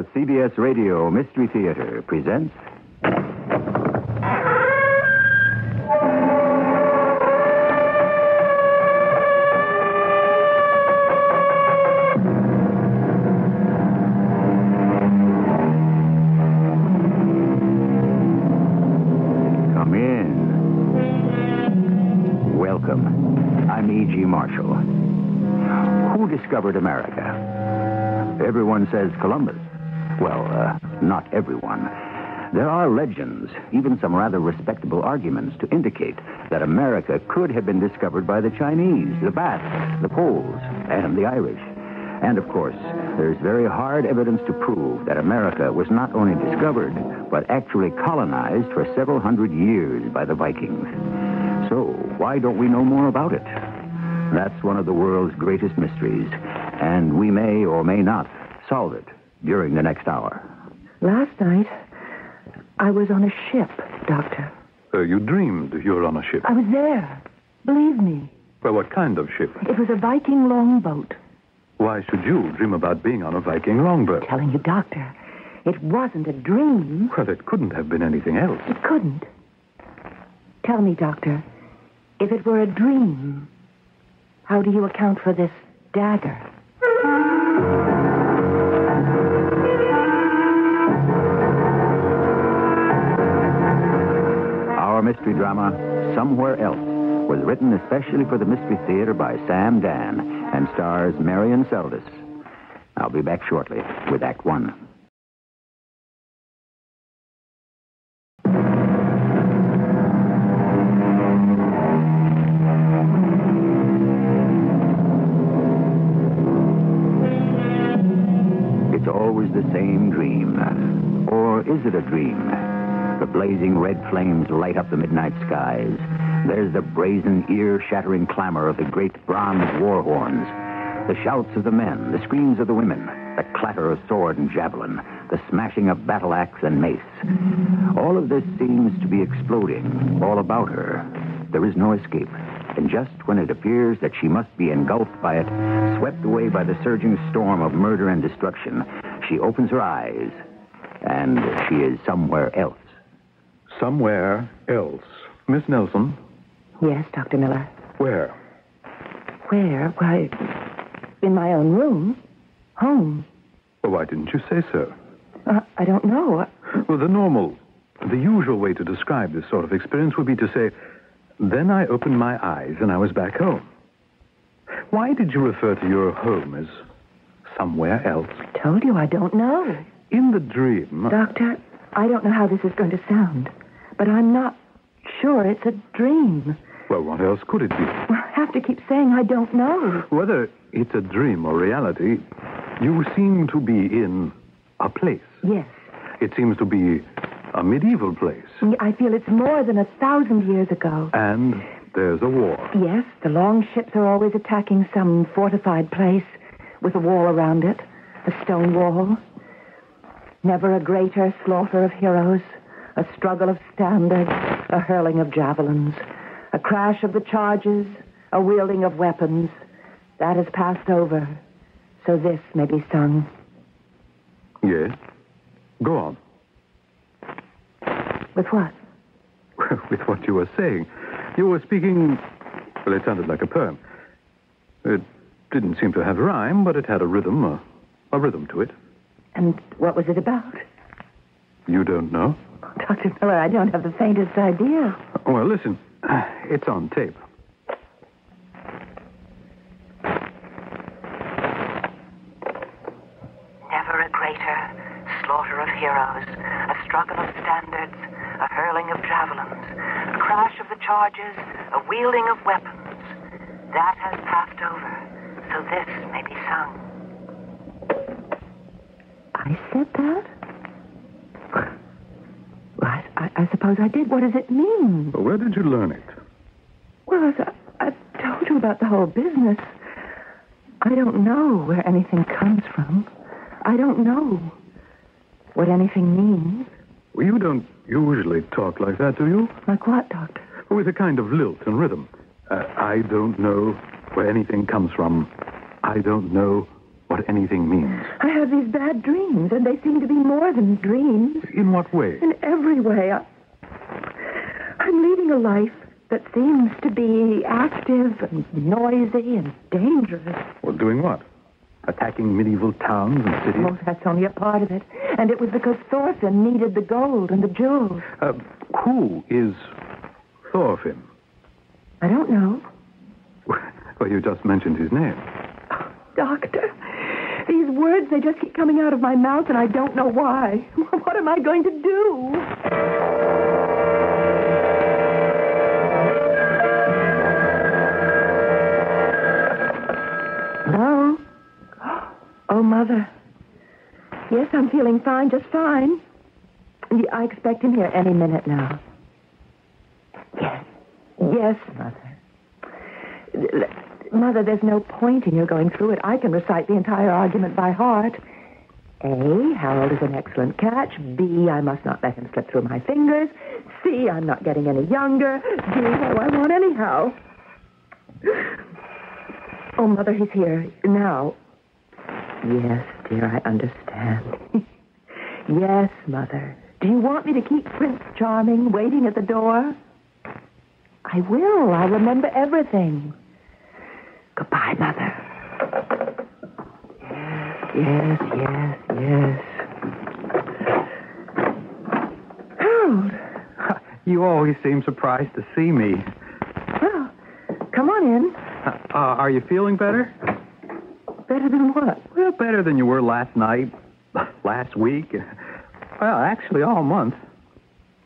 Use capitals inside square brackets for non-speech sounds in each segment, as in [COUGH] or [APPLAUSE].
The CBS Radio Mystery Theater presents. Come in. Welcome. I'm E.G. Marshall. Who discovered America? Everyone says Columbus. Well, uh, not everyone. There are legends, even some rather respectable arguments to indicate that America could have been discovered by the Chinese, the Basques, the Poles, and the Irish. And of course, there's very hard evidence to prove that America was not only discovered, but actually colonized for several hundred years by the Vikings. So, why don't we know more about it? That's one of the world's greatest mysteries, and we may or may not solve it during the next hour. Last night, I was on a ship, Doctor. Uh, you dreamed you were on a ship. I was there. Believe me. Well, what kind of ship? It was a Viking longboat. Why should you dream about being on a Viking longboat? I'm Telling you, Doctor, it wasn't a dream. Well, it couldn't have been anything else. It couldn't. Tell me, Doctor, if it were a dream, how do you account for this dagger? Mystery drama, Somewhere Else, was written especially for the Mystery Theater by Sam Dann and stars Marian Seldes. I'll be back shortly with Act One. It's always the same dream. Or is it a dream? The blazing red flames light up the midnight skies. There's the brazen, ear shattering clamor of the great bronze war horns. The shouts of the men, the screams of the women, the clatter of sword and javelin, the smashing of battle axe and mace. All of this seems to be exploding all about her. There is no escape. And just when it appears that she must be engulfed by it, swept away by the surging storm of murder and destruction, she opens her eyes, and she is somewhere else. Somewhere else. Miss Nelson, Yes, Dr. Miller. where? Where? Why, in my own room. Home. Well, why didn't you say so? Uh, I don't know. Well, the normal, the usual way to describe this sort of experience would be to say, then I opened my eyes and I was back home. Why did you refer to your home as somewhere else? I Told you I don't know. In the dream, Doctor, I don't know how this is going to sound, but I'm not sure it's a dream. well, what else could it be? I have to keep saying I don't know. Whether it's a dream or reality, you seem to be in a place. Yes. It seems to be a medieval place. I feel it's more than a thousand years ago. And there's a war. Yes, the long ships are always attacking some fortified place with a wall around it, a stone wall. Never a greater slaughter of heroes, a struggle of standards, a hurling of javelins, a crash of the charges, a wielding of weapons. That has passed over, so this may be sung. Yes? Go on. With what? [LAUGHS] With what you were saying. You were speaking. Well, it sounded like a poem. It didn't seem to have rhyme, but it had a rhythm, a, a rhythm to it. And what was it about? You don't know? Dr. Miller, I don't have the faintest idea. Well, listen. It's on tape. Never a greater slaughter of heroes, a struggle of standards, a hurling of javelins, a crash of the charges, a wielding of weapons. That has passed over, so this may be sung. I said that? Well, I, I, I suppose I did. What does it mean? Where did you learn it? Well, as I, I've told you about the whole business. I don't know where anything comes from. I don't know what anything means. Well, you don't usually talk like that, do you? Like what, Doctor? With a kind of lilt and rhythm. Uh, I don't know where anything comes from. I don't know what anything means. I have these bad dreams, and they seem to be more than dreams. In what way? In every way. I, leading a life that seems to be active and noisy and dangerous. Well, doing what? Attacking medieval towns and cities? Oh, that's only a part of it. And it was because Thorfinn needed the gold and the jewels. Uh, who is Thorfinn? I don't know. Well, you just mentioned his name. Doctor, these words, they just keep coming out of my mouth, and I don't know why. [LAUGHS] What am I going to do? Oh, Mother. Yes, I'm feeling fine, just fine. I expect him here any minute now. Yes. Yes, Mother. Mother, there's no point in your going through it. I can recite the entire argument by heart. A, Harold is an excellent catch. B, I must not let him slip through my fingers. C, I'm not getting any younger. D, do I want anyhow? Oh, Mother, he's here now. Yes, dear, I understand. [LAUGHS] yes, Mother. Do you want me to keep Prince Charming waiting at the door? I will. I'll remember everything. Goodbye, Mother. Yes, yes, yes, yes. Harold. You always seem surprised to see me. Well, come on in. Uh, are you feeling better? Better than what? Well, better than you were last night, [LAUGHS] last week. Well, actually, all month.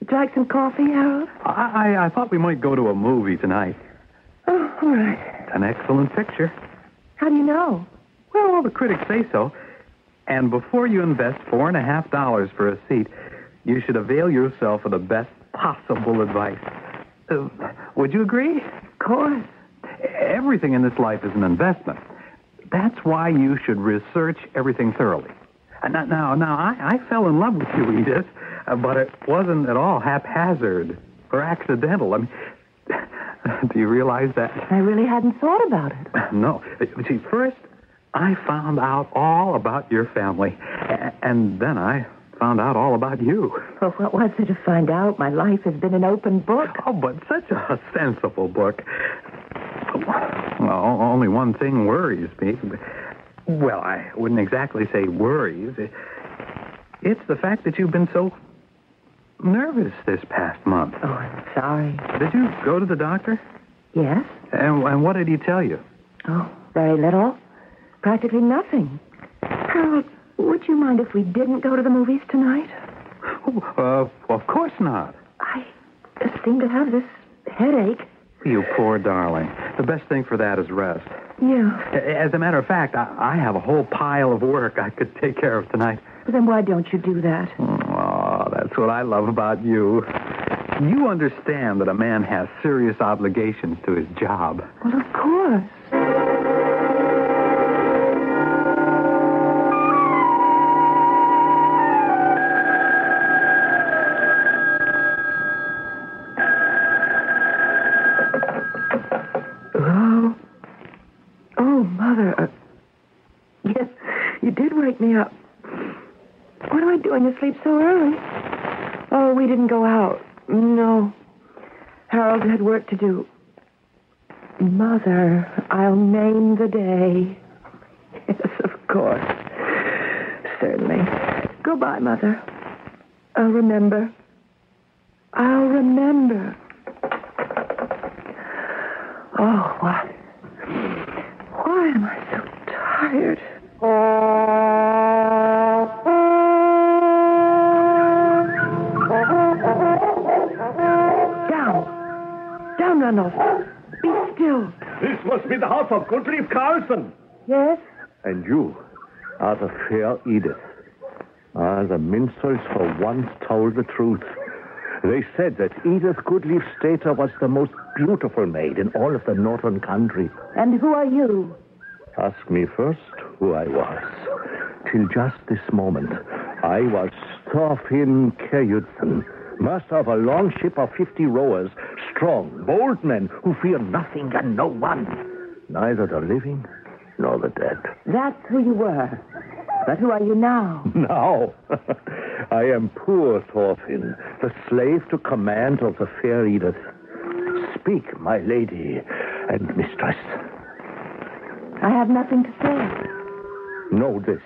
Would you like some coffee, Harold? I, I, I thought we might go to a movie tonight. Oh, all right. An excellent picture. How do you know? Well, all the critics say so. And before you invest four and a half dollars for a seat, you should avail yourself of the best possible advice. Uh, would you agree? Of course. Everything in this life is an investment. That's why you should research everything thoroughly. Uh, Now, now, now I, I fell in love with you, Edith, uh, but it wasn't at all haphazard or accidental. I mean, [LAUGHS] do you realize that? I really hadn't thought about it. [LAUGHS] No. See, first, I found out all about your family, and then I found out all about you. Well, what was there to find out? My life has been an open book. Oh, but such a sensible book. Well, only one thing worries me. Well, I wouldn't exactly say worries. It's the fact that you've been so nervous this past month. Oh, I'm sorry. Did you go to the doctor? Yes? And, and what did he tell you? Oh, very little. Practically nothing. Harold, would you mind if we didn't go to the movies tonight? Oh, uh, of course not. I just seem to have this headache. You poor darling. The best thing for that is rest. Yeah. As a matter of fact, I, I have a whole pile of work I could take care of tonight. But then why don't you do that? Oh, that's what I love about you. You understand that a man has serious obligations to his job. Well, of course. Didn't go out. No. Harold had work to do. Mother, I'll name the day. [LAUGHS] Yes, of course. Certainly. Goodbye, Mother. I'll remember. I'll remember. Oh, what? Why am I so tired? Must be the house of Gottlieb Carlson. Yes? And you are the fair Edith. Ah, the minstrels for once told the truth. They said that Edith Goodleaf Stater was the most beautiful maid in all of the northern country. And who are you? Ask me first who I was. Till just this moment, I was Thorfinn Kjudsen, master of a long ship of fifty rowers, strong, bold men who fear nothing and no one, neither the living nor the dead. That's who you were. But who are you now? [LAUGHS] Now, [LAUGHS] I am poor Thorfinn, the slave to command of the fair Edith. Speak, my lady and mistress. I have nothing to say. Know this.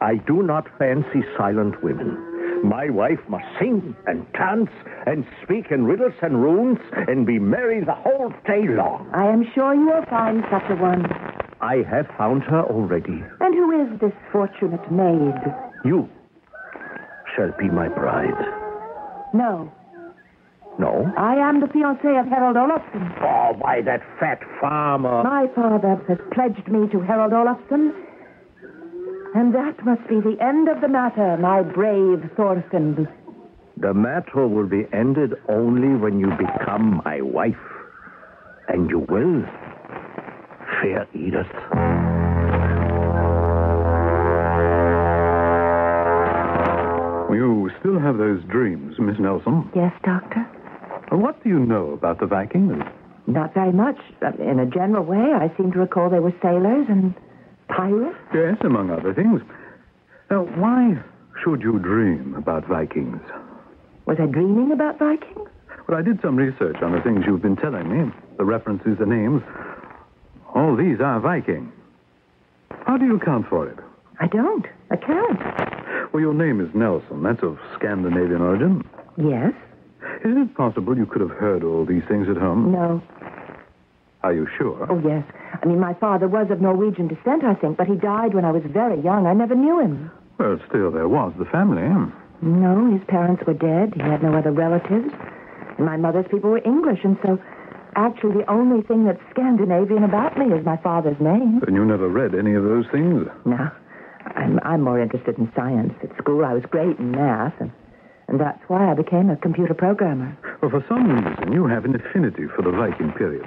I do not fancy silent women. My wife must sing and dance and speak in riddles and runes and be merry the whole day long. I am sure you will find such a one. I have found her already. And who is this fortunate maid? You shall be my bride. No, No? I am the fiancée of Harold Olafson. Oh, why, that fat farmer. My father has pledged me to Harold Olafson. And that must be the end of the matter, my brave Thorfinn. The matter will be ended only when you become my wife. And you will, fair Edith. You still have those dreams, Miss Nelson. Yes, Doctor? What do you know about the Vikings? Not very much. In a general way, I seem to recall they were sailors and pirates. Yes, among other things. Now, why should you dream about Vikings? Was I dreaming about Vikings? Well, I did some research on the things you've been telling me, the references, the names. All these are Viking. How do you account for it? I don't. I can't. Well, your name is Nelson. That's of Scandinavian origin. Yes? Isn't it possible you could have heard all these things at home? No. Are you sure? Oh, yes. I mean, my father was of Norwegian descent, I think, but he died when I was very young. I never knew him. Well, still, there was the family. Eh? No, his parents were dead. He had no other relatives. And my mother's people were English, and so actually the only thing that's Scandinavian about me is my father's name. And you never read any of those things? No, I'm, I'm more interested in science. At school, I was great in math, and, and that's why I became a computer programmer. Well, for some reason, you have an affinity for the Viking period.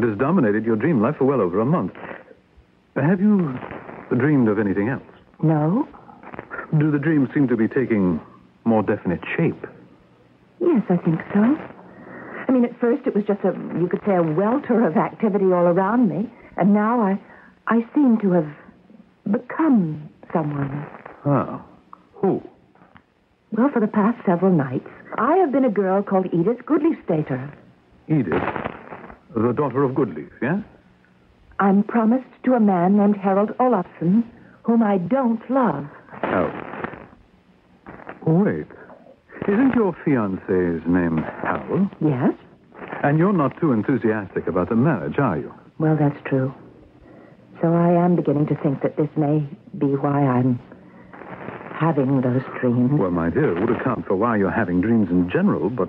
It has dominated your dream life for well over a month. Have you dreamed of anything else? No? Do the dreams seem to be taking more definite shape? Yes, I think so. I mean, at first it was just a, you could say, a welter of activity all around me, and now I, I seem to have become someone. Ah. Who? Well, for the past several nights, I have been a girl called Edith Goodleafstater. Edith, the daughter of Goodleaf, yes? I'm promised to a man named Harold Olafson, whom I don't love. Oh. oh. Wait. Isn't your fiancé's name Harold? Yes? And you're not too enthusiastic about the marriage, are you? Well, that's true. So I am beginning to think that this may be why I'm having those dreams. Well, my dear, it would account for why you're having dreams in general, but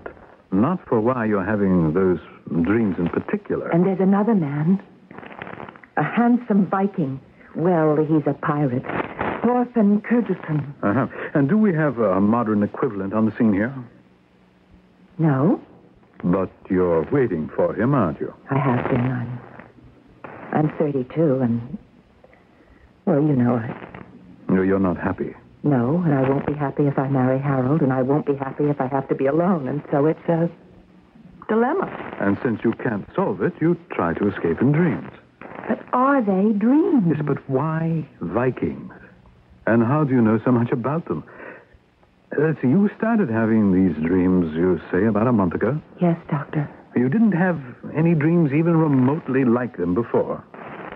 not for why you're having those dreams in particular. And there's another man, a handsome Viking. Well, he's a pirate. Thorfinn Kyrgyzstan. Uh-huh. And do we have a modern equivalent on the scene here? No, But you're waiting for him, aren't you? I have been. I'm, I'm 32, and, well, you know, I, No, You're not happy. No, and I won't be happy if I marry Harold, and I won't be happy if I have to be alone, and so it's a dilemma. And since you can't solve it, you try to escape in dreams. But are they dreams? Yes, but why Vikings? And how do you know so much about them? Let's see, you started having these dreams, you say, about a month ago. Yes, Doctor. You didn't have any dreams even remotely like them before.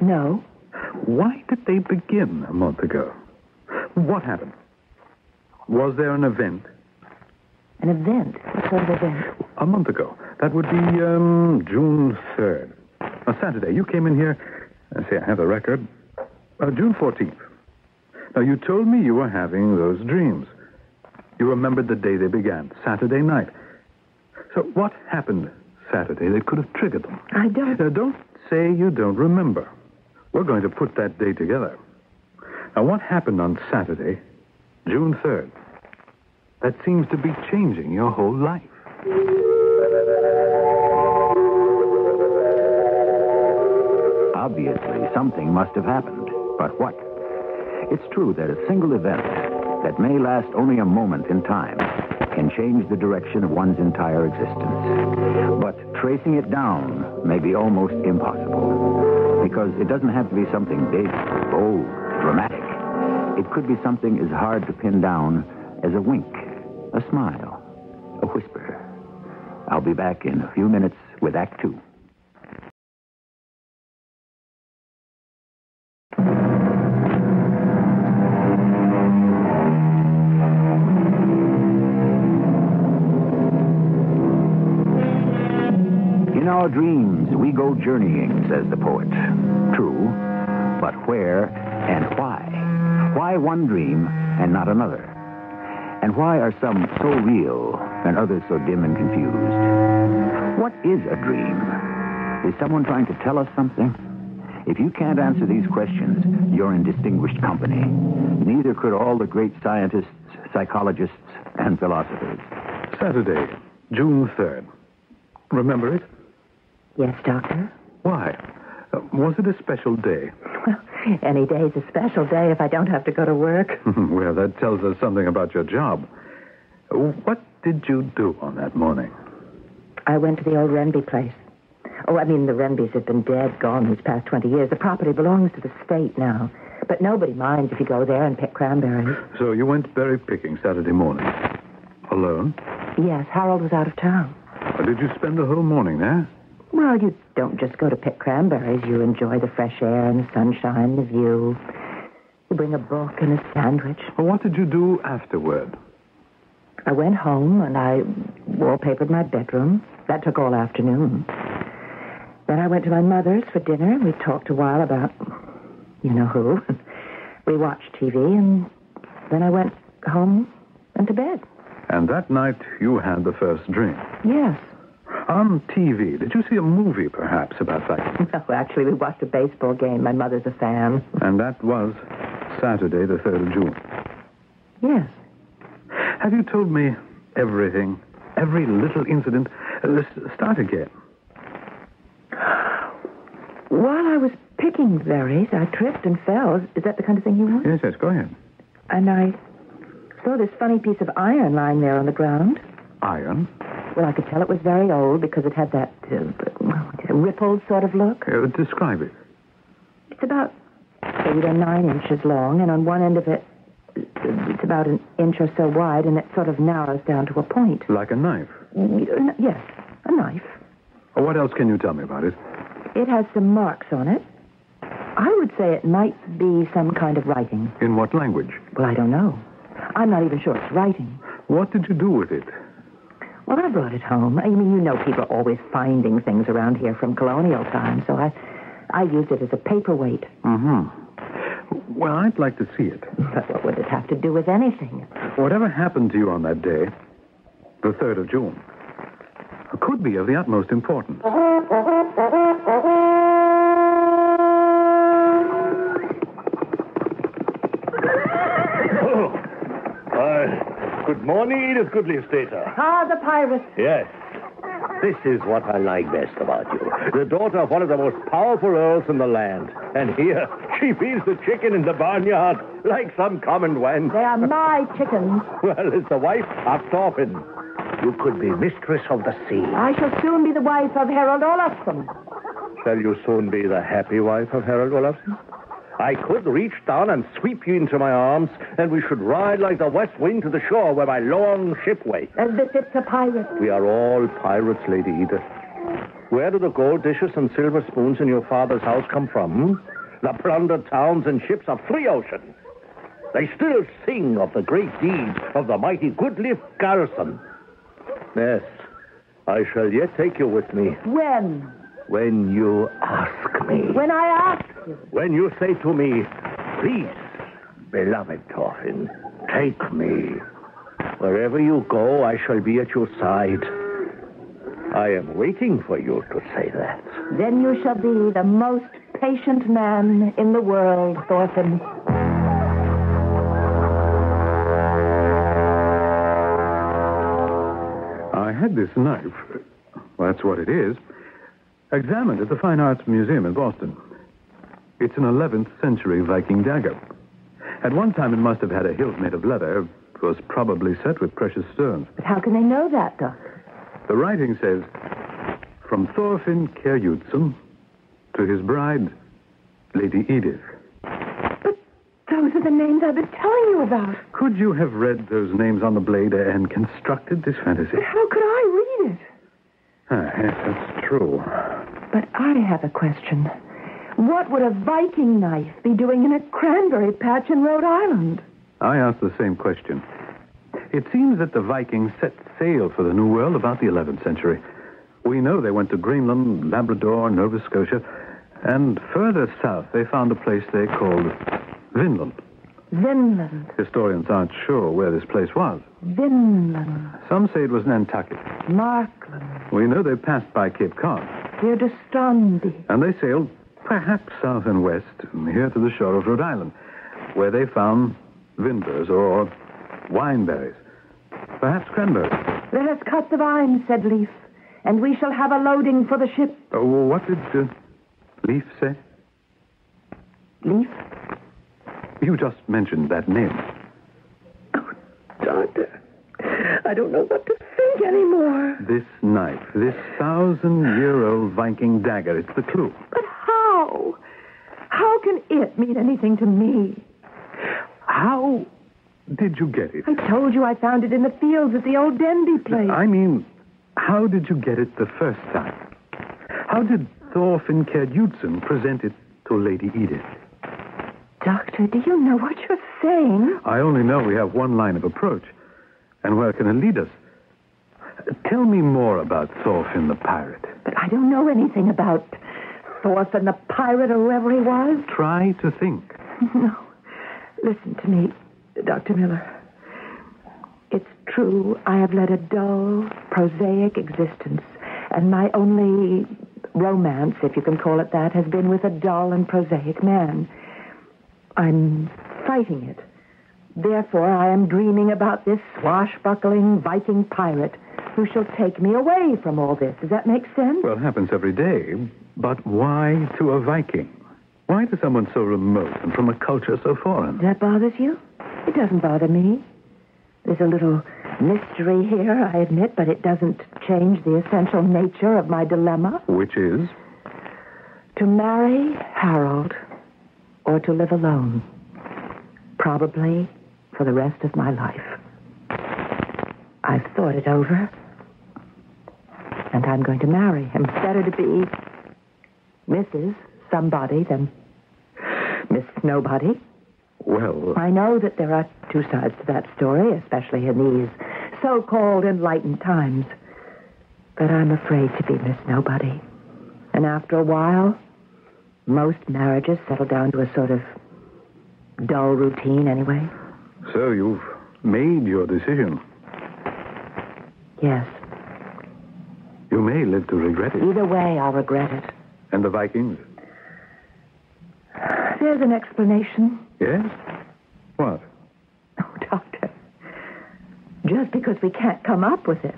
No. Why did they begin a month ago? What happened? Was there an event An event? What sort of event? a month ago? That would be um, June 3rd. A Saturday. You came in here. Let's see, I have the record. Uh, June 14th. Now, you told me you were having those dreams. You remembered the day they began, Saturday night. So, what happened Saturday that could have triggered them? I don't. Now, don't say you don't remember. We're going to put that day together. Now, what happened on Saturday, June 3rd? That seems to be changing your whole life. Obviously, something must have happened. But what? It's true that a single event that may last only a moment in time can change the direction of one's entire existence. But tracing it down may be almost impossible. Because it doesn't have to be something big, bold, dramatic. It could be something as hard to pin down as a wink, a smile, a whisper. I'll be back in a few minutes with Act Two. In our dreams, we go journeying, says the poet. True, but where and why? Why one dream and not another? And why are some so real and others so dim and confused? What is a dream? Is someone trying to tell us something? If you can't answer these questions, you're in distinguished company. Neither could all the great scientists, psychologists, and philosophers. Saturday, June 3rd. Remember it? Yes, Doctor? Why? Uh, was it a special day? Well, any day's a special day if I don't have to go to work. [LAUGHS] [LAUGHS] well, that tells us something about your job. What did you do on that morning? I went to the old Renby place. Oh, I mean, the Renbys have been dead, gone these past 20 years. The property belongs to the state now. But nobody minds if you go there and pick cranberries. So you went berry picking Saturday morning. Alone? Yes, Harold was out of town. Or did you spend the whole morning there? Well, you don't just go to pick cranberries. You enjoy the fresh air and the sunshine, the view. You bring a book and a sandwich. Well, what did you do afterward? I went home and I wallpapered my bedroom. That took all afternoon. Then I went to my mother's for dinner. And we talked a while about you know who. [LAUGHS] We watched TV and then I went home and to bed. And that night you had the first dream. Yes. On TV, did you see a movie perhaps about that? [LAUGHS] No, actually, we watched a baseball game. My mother's a fan. And that was Saturday, the 3rd of June. Yes. Have you told me everything? Every little incident? Uh, let's start again. While I was picking berries, I tripped and fell. Is that the kind of thing you want? Yes, yes, go ahead. And I saw this funny piece of iron lying there on the ground. Iron? Well, I could tell it was very old because it had that uh, rippled sort of look. Uh, describe it. It's about eight or nine inches long, and on one end of it, it's about an inch or so wide, and it sort of narrows down to a point. Like a knife. Yes, a knife. Uh, What else can you tell me about it? It has some marks on it. I would say it might be some kind of writing. In what language? Well, I don't know. I'm not even sure it's writing. What did you do with it? Well, I brought it home. I mean, you know, people are always finding things around here from colonial times, so I, I used it as a paperweight. Mm-hmm. Well, I'd like to see it. But what would it have to do with anything? Whatever happened to you on that day, the 3rd of June, could be of the utmost importance. Morning, Edith Goodleaf Stater. Ah, the pirate. Yes. This is what I like best about you. The daughter of one of the most powerful earls in the land. And here, she feeds the chicken in the barnyard like some common wench. They are my chickens. [LAUGHS] Well, as the wife of Thorfinn, you could be mistress of the sea. I shall soon be the wife of Harold Olafson. Shall you soon be the happy wife of Harold Olafson? I could reach down and sweep you into my arms, and we should ride like the west wind to the shore where my long ship waits. And As befits a pirate. We are all pirates, Lady Edith. Where do the gold dishes and silver spoons in your father's house come from? The plundered towns and ships of three oceans. They still sing of the great deeds of the mighty Goodleaf garrison. Yes, I shall yet take you with me When? When you ask me. When I ask you. When you say to me, please, beloved Thorfinn, take me. Wherever you go, I shall be at your side. I am waiting for you to say that. Then you shall be the most patient man in the world, Thorfinn. I had this knife, well, that's what it is, examined at the Fine Arts Museum in Boston. It's an 11th century Viking dagger. At one time, it must have had a hilt made of leather. It was probably set with precious stones. But how can they know that, Doc? The writing says, From Thorfinn Kjærjudsen to his bride, Lady Edith. But those are the names I've been telling you about. Could you have read those names on the blade and constructed this fantasy? But how could I read it? Ah, yes, that's true. But I have a question. What would a Viking knife be doing in a cranberry patch in Rhode Island? I asked the same question. It seems that the Vikings set sail for the New World about the 11th century. We know they went to Greenland, Labrador, Nova Scotia, and further south they found a place they called Vinland. Vinland. Historians aren't sure where this place was. Vinland. Some say it was Nantucket. Markland. We know they passed by Cape Cod, Dear to Strandi. and they sailed perhaps south and west, here to the shore of Rhode Island, where they found vinders or wineberries. Perhaps cranberries. Let us cut the vines, said Leif, and we shall have a loading for the ship. Oh, well, what did uh, Leif say? Leif? You just mentioned that name. Doctor, I don't know what to think anymore. This knife, this thousand-year-old Viking dagger, it's the clue. But how? How can it mean anything to me? How did you get it? I told you I found it in the fields at the old Denby place. I mean, how did you get it the first time? How did Thorfinn Kjerdjutsen present it to Lady Edith? Doctor, do you know what you're saying? I only know we have one line of approach. And where can it lead us? Tell me more about Thorfinn the pirate. But I don't know anything about Thorfinn the pirate or whoever he was. Try to think. [LAUGHS] No. Listen to me, Dr. Miller. It's true, I have led a dull, prosaic existence, and my only romance, if you can call it that, has been with a dull and prosaic man. I'm fighting it. Therefore, I am dreaming about this swashbuckling Viking pirate who shall take me away from all this. Does that make sense? Well, it happens every day. But why to a Viking? Why to someone so remote and from a culture so foreign? That bothers you? It doesn't bother me. There's a little mystery here, I admit, but it doesn't change the essential nature of my dilemma. Which is? To marry Harold or to live alone. Probably for the rest of my life. I've thought it over. And I'm going to marry him. Better to be Mrs. Somebody than Miss Nobody. Well, uh, I know that there are two sides to that story, especially in these so called enlightened times. But I'm afraid to be Miss Nobody. And after a while, most marriages settle down to a sort of dull routine anyway. so you've made your decision. Yes. You may live to regret it. Either way, I'll regret it. And the Vikings? There's an explanation. Yes? What? Oh, Doctor. Just because we can't come up with it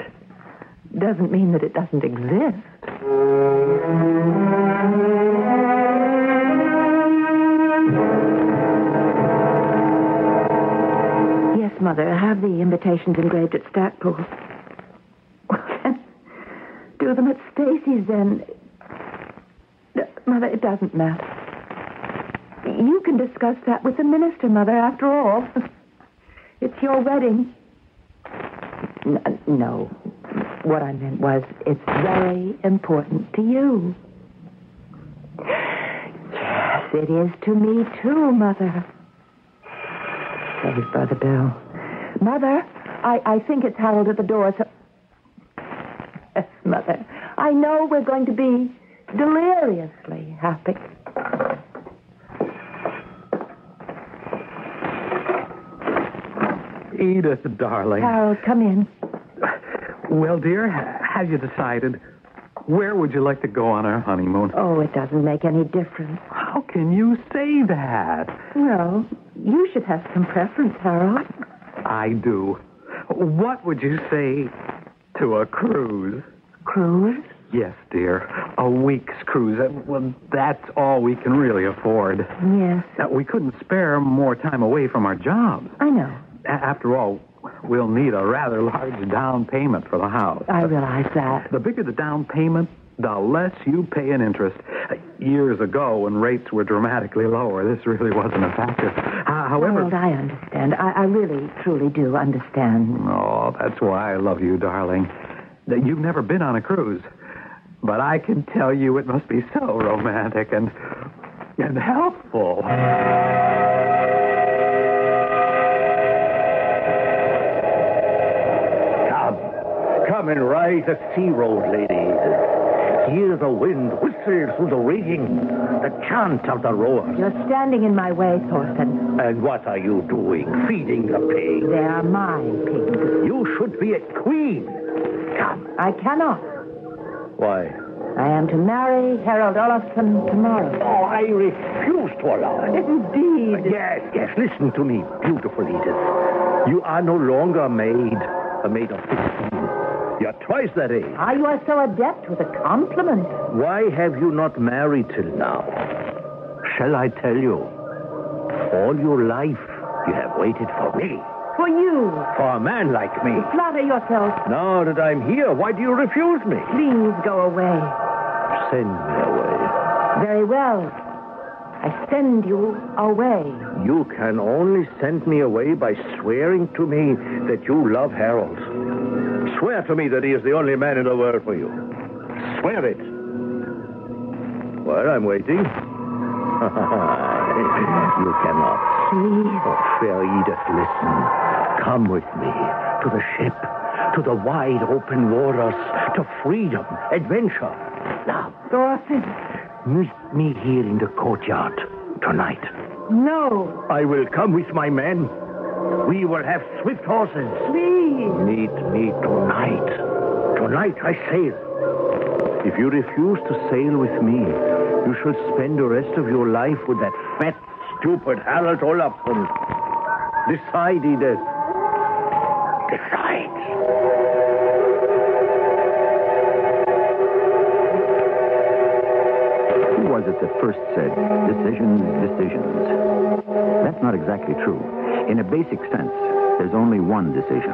doesn't mean that it doesn't exist. Yes, Mother. I have the invitations engraved at Stackpool. Well, then, do them then. Mother, it doesn't matter. You can discuss that with the minister, Mother, after all. [LAUGHS] It's your wedding. N- no. What I meant was, it's very important to you. Yes, it is to me, too, Mother. Says Brother Bill. Mother, I, I think it's Harold at the door, so... I know we're going to be deliriously happy. Edith, darling. Harold, come in. Well, dear, have you decided? Where would you like to go on our honeymoon? Oh, it doesn't make any difference. How can you say that? Well, you should have some preference, Harold. I do. What would you say to a cruise? Cruise? Yes, dear. A week's cruise. Uh, Well, that's all we can really afford. Yes, Now, we couldn't spare more time away from our jobs. I know. A- After all, we'll need a rather large down payment for the house. I realize that. The bigger the down payment, the less you pay in interest. Uh, years ago when rates were dramatically lower, this really wasn't a factor. Ho- However. Harold, I understand. I, I really, truly do understand. Oh, that's why I love you, darling. That you've never been on a cruise. But I can tell you it must be so romantic and and helpful. Come. Come and ride the sea road, ladies. Hear the wind whistle through the rigging, the chant of the rowers. You're standing in my way, Thorfinn. And what are you doing? Feeding the pigs. They are my pigs. You should be a queen. Come. I cannot. Why? I am to marry Harold Olafsson tomorrow. Oh, I refuse to allow it. [LAUGHS] Indeed. Yes, yes, listen to me, beautiful Edith. You are no longer a maid, a maid of 16. You're twice that age. Ah, you are so adept with a compliment. Why have you not married till now? Shall I tell you? All your life, you have waited for me. For you. For a man like me. Flatter yourself. Now that I'm here, why do you refuse me? Please go away. Send me away. Very well. I send you away. You can only send me away by swearing to me that you love Harold. Swear to me that he is the only man in the world for you. Swear it. Well, I'm waiting. [LAUGHS] you cannot. Please. Oh, fair Edith, listen. Come with me to the ship, to the wide open waters, to freedom, adventure. Now, Thorfinn. meet me here in the courtyard tonight. No. I will come with my men. We will have swift horses. Please. Meet me tonight. Tonight I sail. If you refuse to sail with me, you shall spend the rest of your life with that fat, stupid Harold Olafsson. Decide, Who was it that first said, decisions, decisions? That's not exactly true. In a basic sense, there's only one decision.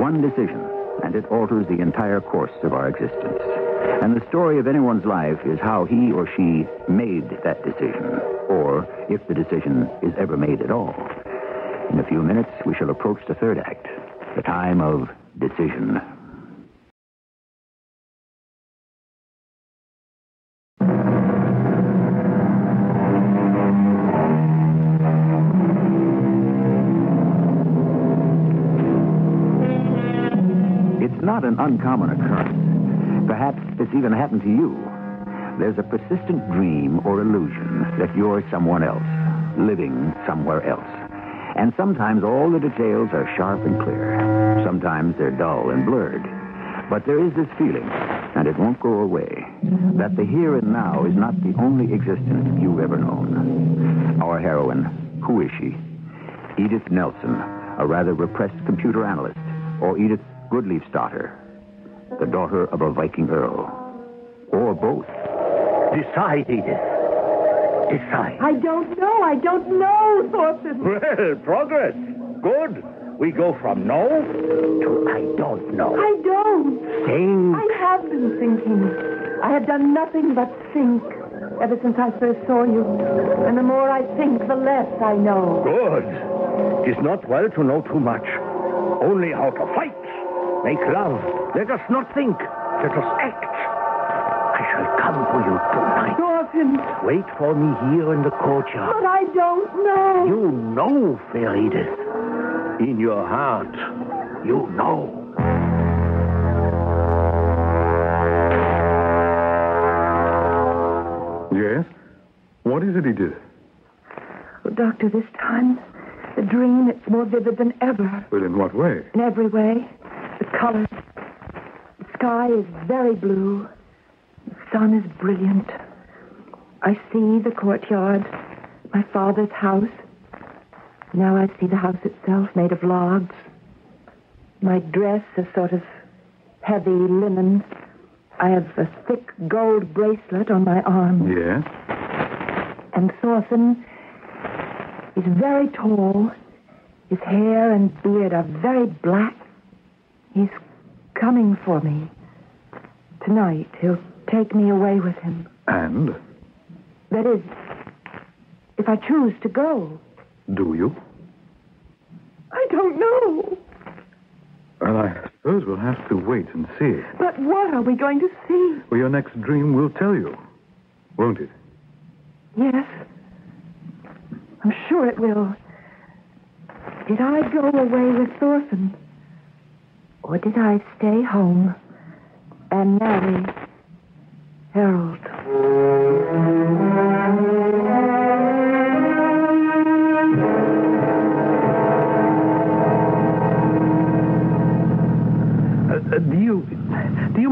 One decision, and it alters the entire course of our existence. And the story of anyone's life is how he or she made that decision, or if the decision is ever made at all. In a few minutes, we shall approach the third act, the time of decision. It's not an uncommon occurrence. Perhaps it's even happened to you. There's a persistent dream or illusion that you're someone else, living somewhere else. And sometimes all the details are sharp and clear. Sometimes they're dull and blurred. But there is this feeling, and it won't go away, that the here and now is not the only existence you've ever known. Our heroine, who is she? Edith Nelson, a rather repressed computer analyst, or Edith Goodleaf's daughter, the daughter of a Viking earl, or both. Decide, Edith. Decide. I don't know. I don't know, Thorfinn. Well, progress. Good. We go from no to I don't know. I don't. Think. I have been thinking. I have done nothing but think ever since I first saw you. And the more I think, the less I know. Good. It is not well to know too much. Only how to fight. Make love. Let us not think. Let us act. I shall come for you tonight. Thorfinn, Wait for me here in the courtyard. but I don't know. You know, fair Edith. In your heart, you know. Yes? What is it he did? Oh, Doctor, this time, the dream, it's more vivid than ever. But in what way? In every way. The colors. The sky is very blue. The sun is brilliant. I see the courtyard, my father's house. Now I see the house itself made of logs. My dress, a sort of heavy linen. I have a thick gold bracelet on my arm. Yes? And Thorfinn is very tall. His hair and beard are very black. He's coming for me. Tonight, he'll take me away with him. And? That is, if I choose to go. Do you? I don't know. Well, I suppose we'll have to wait and see. But what are we going to see? Well, your next dream will tell you, won't it? Yes. I'm sure it will. Did I go away with Thorfinn? Or did I stay home and marry Harold?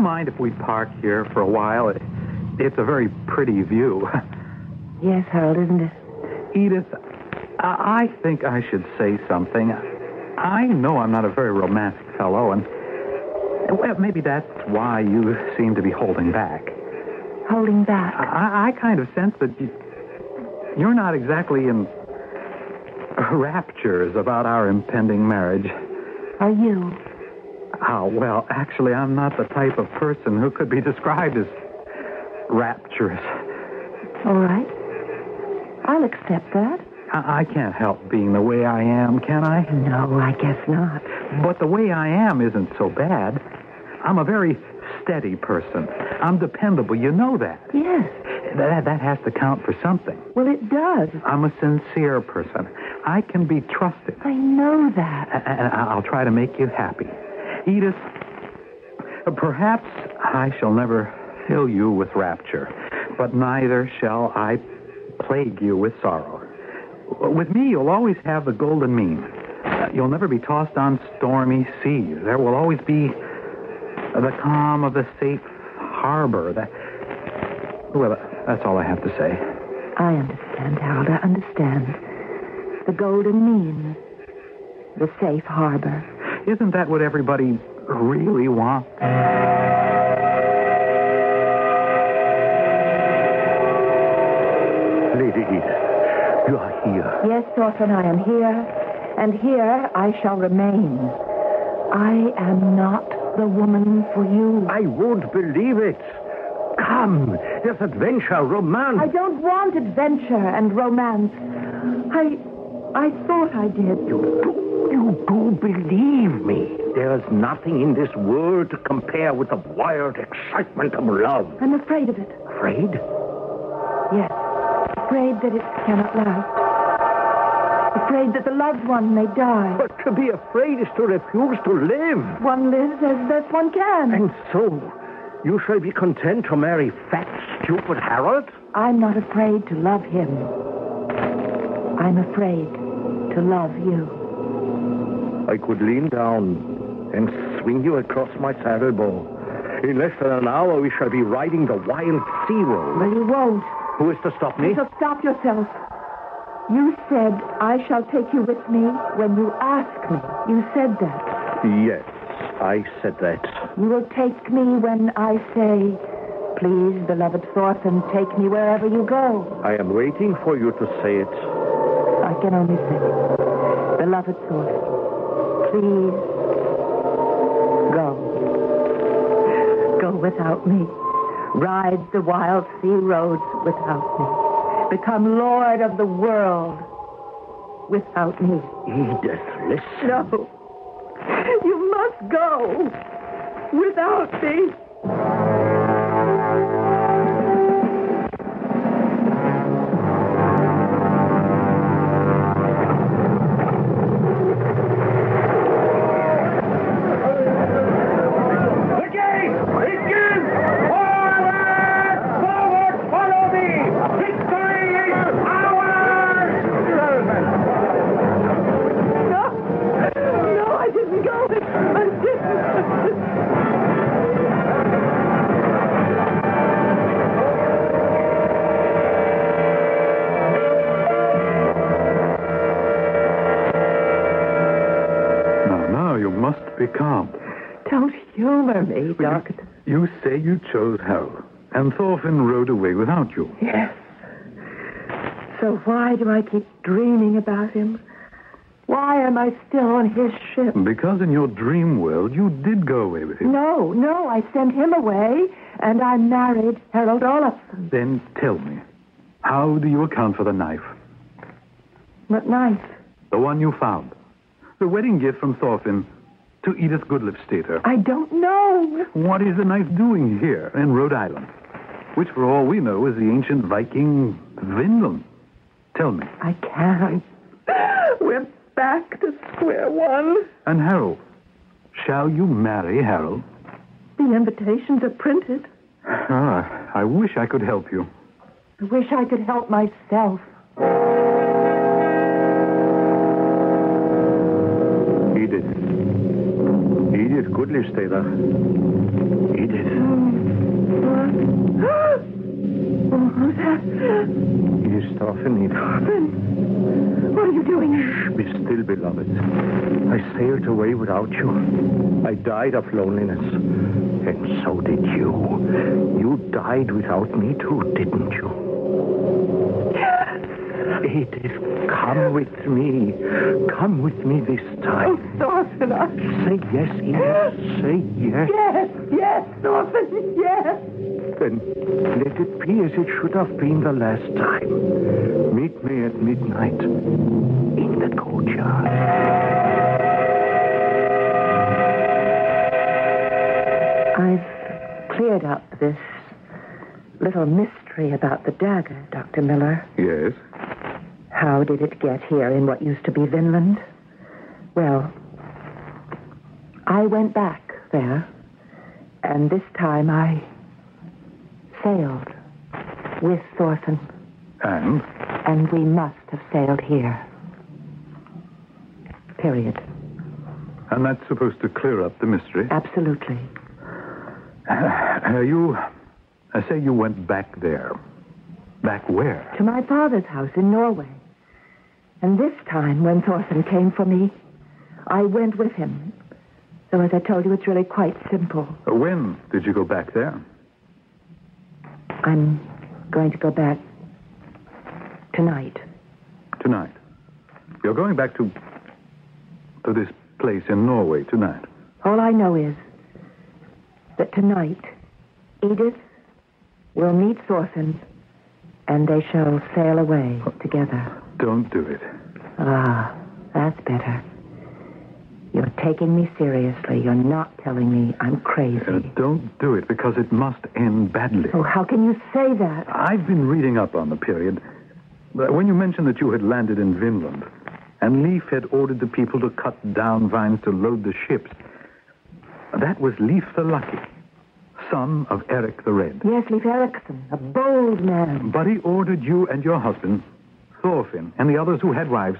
Mind if we park here for a while? It, it's a very pretty view. [LAUGHS] Yes, Harold, isn't it? Edith, I, I think I should say something. I know I'm not a very romantic fellow, and well, maybe that's why you seem to be holding back. Holding back. I, I kind of sense that you, you're not exactly in raptures about our impending marriage. Are you? Oh, well, actually, I'm not the type of person who could be described as rapturous. All right. I'll accept that. I, I can't help being the way I am, can I? No, I guess not. But the way I am isn't so bad. I'm a very steady person. I'm dependable. You know that. Yes. That, that has to count for something. Well, it does. I'm a sincere person. I can be trusted. I know that. And I'll try to make you happy. Edith, perhaps I shall never fill you with rapture, but neither shall I plague you with sorrow. With me, you'll always have the golden mean. You'll never be tossed on stormy seas. There will always be the calm of the safe harbor. That, well, that's all I have to say. I understand, Harold. I understand. The golden mean. The safe harbor. Isn't that what everybody really wants? Lady Edith, you are here. Yes, Thorfinn, I am here, and here I shall remain. I am not the woman for you. I won't believe it. Come, there's adventure, romance. I don't want adventure and romance. I. I thought I did. You do believe me. There's nothing in this world to compare with the wild excitement of love. I'm afraid of it. Afraid? Yes. Afraid that it cannot last. Afraid that the loved one may die. But to be afraid is to refuse to live. One lives as best one can. And so, you shall be content to marry fat, stupid Harold? I'm not afraid to love him. I'm afraid to love you. I could lean down and swing you across my saddle bow. In less than an hour, we shall be riding the wild sea road. But you won't. Who is to stop me? So stop yourself. You said I shall take you with me when you ask me. You said that. Yes, I said that. You will take me when I say, Please, beloved Thorfinn, take me wherever you go. I am waiting for you to say it. I can only say, Beloved Thorfinn, please go. Go without me. Ride the wild sea roads without me. Become lord of the world without me. Edith, listen. No. You must go without me. And Thorfinn rode away without you. Yes. So why do I keep dreaming about him? Why am I still on his ship? Because in your dream world, you did go away with him. No, no, I sent him away, and I married Harold Olafson. Then tell me, How do you account for the knife? What knife? The one you found. The wedding gift from Thorfinn to Edith Goodlifstater. I don't know. What is the knife doing here in Rhode Island? Which, for all we know, is the ancient Viking Vinland. Tell me. I can't. We're back to square one. And Harold, shall you marry Harold? The invitations are printed. Ah, I wish I could help you. I wish I could help myself. Edith. Edith Goodlifstater. Edith. Who's that? It is Thorfinn. Ben, what are you doing? Be still, beloved. I sailed away without you. I died of loneliness. And so did you. You died without me, too, didn't you? Edith, come with me. Come with me this time. Oh, time. Thorfinn, I... Say yes, Edith. Say yes. Yes, yes, Thorfinn, yes. Then let it be as it should have been the last time. Meet me at midnight in the courtyard. I've cleared up this little mystery about the dagger, Dr. Miller. Yes. How did it get here in what used to be Vinland? Well, I went back there, and this time I sailed with Thorfinn, And? and we must have sailed here. Period. And that's supposed to clear up the mystery. Absolutely. Uh, you. I say you went back there. Back where? To my father's house in Norway. And this time, when Thorson came for me, I went with him. So, as I told you, it's really quite simple. When did you go back there? I'm going to go back tonight. Tonight. You're going back to. to this place in Norway tonight. All I know is that tonight, Edith will meet Thorson, and they shall sail away together. Don't do it. Ah, that's better. You're taking me seriously. You're not telling me I'm crazy. Uh, don't do it because it must end badly. Oh, how can you say that? I've been reading up on the period. When you mentioned that you had landed in Vinland, and Leif had ordered the people to cut down vines to load the ships, that was Leif the Lucky, son of Eric the Red. Yes, Leif Erikson, a bold man. But he ordered you and your husband, Thorfinn, and the others who had wives,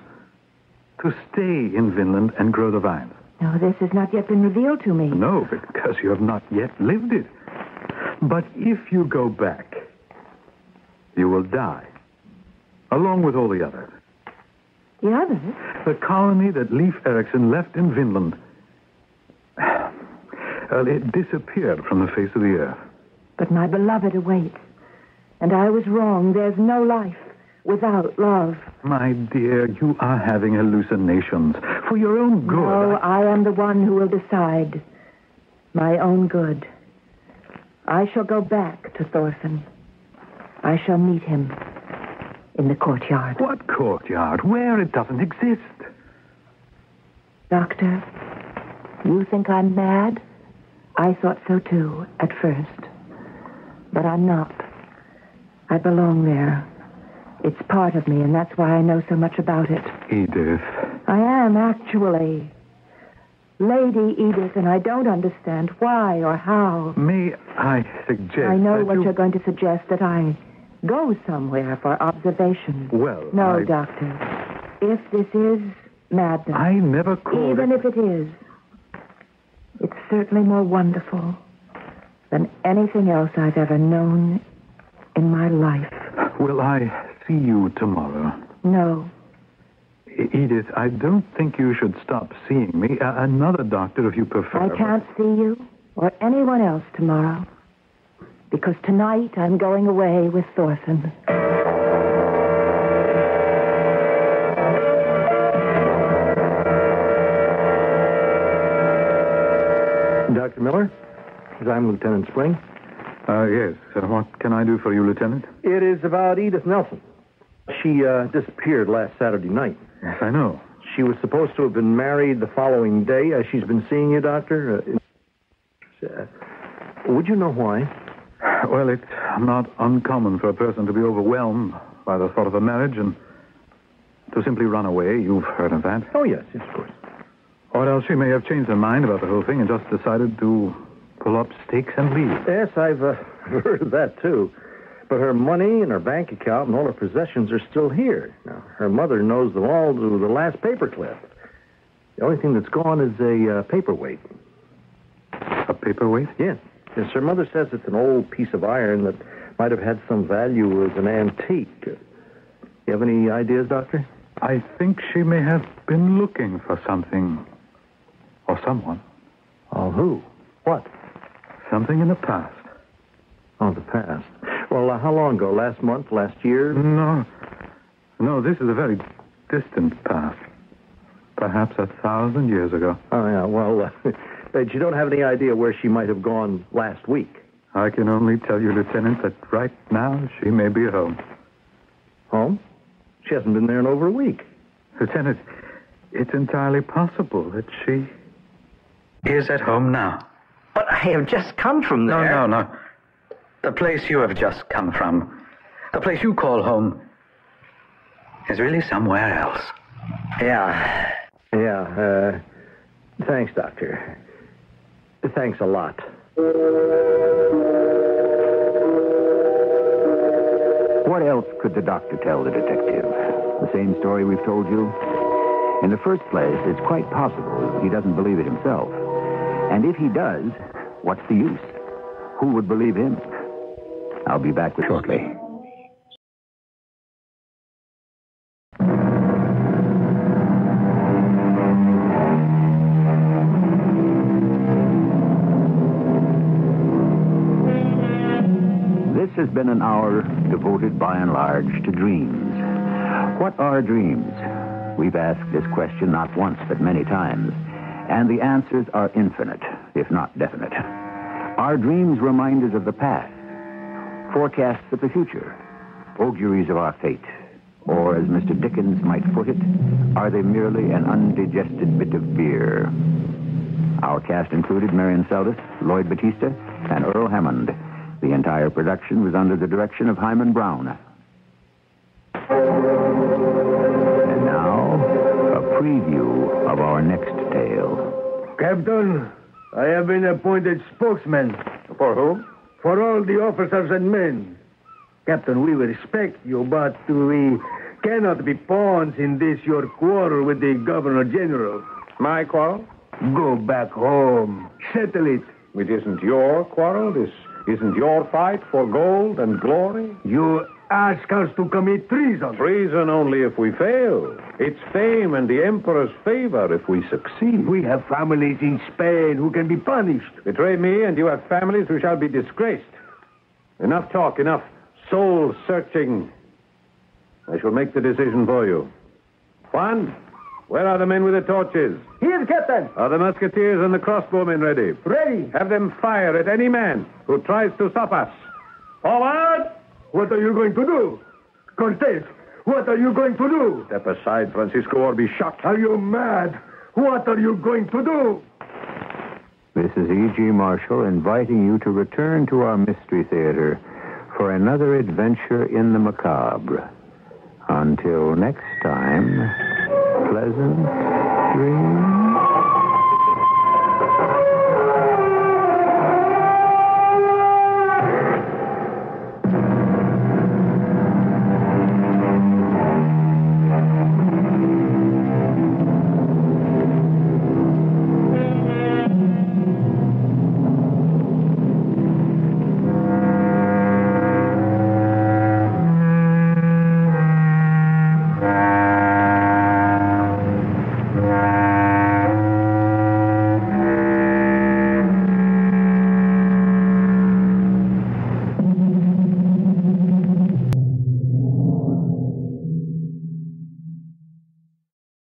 to stay in Vinland and grow the vines. No, this has not yet been revealed to me. No, because you have not yet lived it. But if you go back, you will die, along with all the others. The others? The colony that Leif Erikson left in Vinland, well, it disappeared from the face of the earth. But my beloved awaits. And I was wrong. There's no life without love. My dear, you are having hallucinations for your own good. No, I am the one who will decide. My own good. I shall go back to Thorfinn. I shall meet him in the courtyard. What courtyard? Where it doesn't exist. Doctor, you think I'm mad? I thought so too, at first. But I'm not. I belong there. It's part of me, and that's why I know so much about it. Edith. I am, actually. Lady Edith, and I don't understand why or how. May I suggest I know what you... you're going to suggest that I go somewhere for observation. Well, No, I... Doctor. If this is madness, I never called even it... if it is, it's certainly more wonderful than anything else I've ever known in my life. Will I see you tomorrow? No, Edith, I don't think you should stop seeing me. A- another doctor, if you prefer. I can't see you or anyone else tomorrow. Because tonight I'm going away with Thorfinn. Dr. Miller, I'm Lieutenant Spring. Uh, yes. Uh, what can I do for you, Lieutenant? It is about Edith Nelson. She uh, disappeared last Saturday night. Yes, I know. She was supposed to have been married the following day. Uh, she's been seeing you, Doctor. Uh, would you know why? Well, it's not uncommon for a person to be overwhelmed by the thought of a marriage and to simply run away. You've heard of that. Oh, yes, yes, of course. Or else she may have changed her mind about the whole thing and just decided to pull up stakes and leave. Yes, I've uh, [LAUGHS] heard of that, too. But her money and her bank account and all her possessions are still here. Now, her mother knows them all to the last paperclip. The only thing that's gone is a uh, paperweight. A paperweight? Yes. Yes, her mother says it's an old piece of iron that might have had some value as an antique. You have any ideas, Doctor? I think she may have been looking for something or someone. Oh, who? What? Something in the past. Oh, the past. Well, uh, how long ago? Last month? Last year? No. No, this is a very distant past. Perhaps a thousand years ago. Oh, yeah. Well, uh, [LAUGHS] but you don't have any idea where she might have gone last week. I can only tell you, Lieutenant, that right now she may be at home. Home? She hasn't been there in over a week. Lieutenant, it's entirely possible that she is at home now. But I have just come from there. No, no, no. The place you have just come from, the place you call home, is really somewhere else. Yeah. Yeah, uh, thanks, Doctor. Thanks a lot. What else could the doctor tell the detective? The same story we've told you? In the first place, it's quite possible he doesn't believe it himself. And if he does, what's the use? Who would believe him? I'll be back shortly. This has been an hour devoted by and large to dreams. What are dreams? We've asked this question not once but many times, and the answers are infinite, if not definite. Are dreams reminders of the past, forecasts of the future, auguries of our fate? Or, as Mr. Dickens might put it, are they merely an undigested bit of beer? Our cast included Marian Seldes, Lloyd Battista, and Earl Hammond. The entire production was under the direction of Himan Brown. And now, a preview of our next tale. Captain, I have been appointed spokesman. For whom? For all the officers and men. Captain, we respect you, but we cannot be pawns in this your quarrel with the Governor General. My quarrel? Go back home. Settle it. It isn't your quarrel. This isn't your fight for gold and glory. You ask us to commit treason. Treason only if we fail. It's fame and the Emperor's favor if we succeed. We have families in Spain who can be punished. Betray me, and you have families who shall be disgraced. Enough talk, enough soul searching. I shall make the decision for you. Juan, where are the men with the torches? Here, Captain. Are the musketeers and the crossbowmen ready? Ready. Have them fire at any man who tries to stop us. Forward! What are you going to do? Cortez, what are you going to do? Step aside, Francisco, or be shot. Are you mad? What are you going to do? This is E.G. Marshall inviting you to return to our Mystery Theater for another adventure in the macabre. Until next time, pleasant dreams.